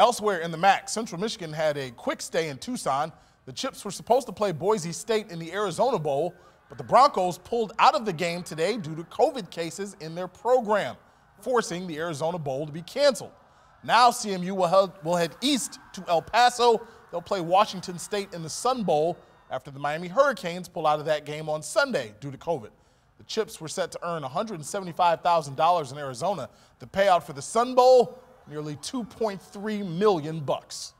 Elsewhere in the MAC, Central Michigan had a quick stay in Tucson. The Chips were supposed to play Boise State in the Arizona Bowl, but the Broncos pulled out of the game today due to COVID cases in their program, forcing the Arizona Bowl to be canceled. Now CMU will head, will head east to El Paso. They'll play Washington State in the Sun Bowl after the Miami Hurricanes pull out of that game on Sunday due to COVID. The Chips were set to earn $175,000 in Arizona. The payout for the Sun Bowl, nearly 2.3 million bucks.